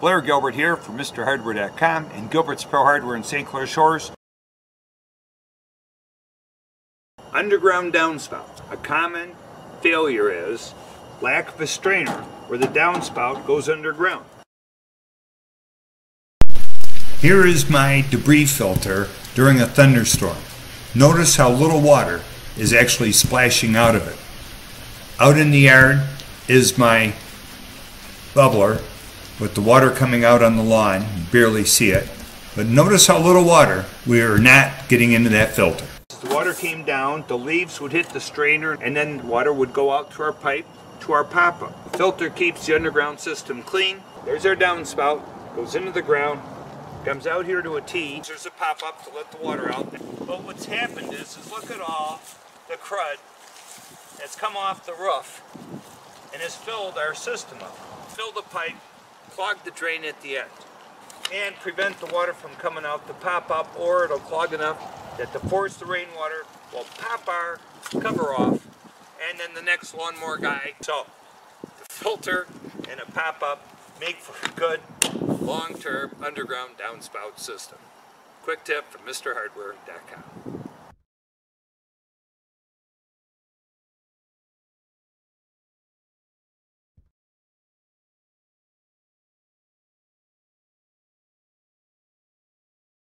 Blair Gilbert here from MrHardware.com and Gilbert's Pro Hardware in St. Clair Shores. Underground downspout. A common failure is lack of a strainer where the downspout goes underground. Here is my debris filter during a thunderstorm. Notice how little water is actually splashing out of it. Out in the yard is my bubbler with the water coming out on the lawn. You barely see it. But notice how little water we are not getting into that filter. The water came down, the leaves would hit the strainer, and then water would go out to our pipe to our pop-up. The filter keeps the underground system clean. There's our downspout, goes into the ground, comes out here to a T. There's a pop-up to let the water out. But what's happened is, is look at all the crud that's come off the roof and has filled our system up. Fill the pipe, clog the drain at the end, and prevent the water from coming out the pop-up or it'll clog enough that to force the rainwater will pop our cover off and then the next lawnmower guy. So, the filter and a pop-up make for a good long-term underground downspout system. Quick tip from MrHardware.com.